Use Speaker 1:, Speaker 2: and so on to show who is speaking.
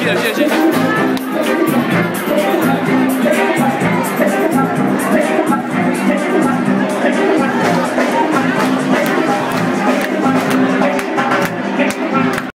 Speaker 1: 谢谢谢谢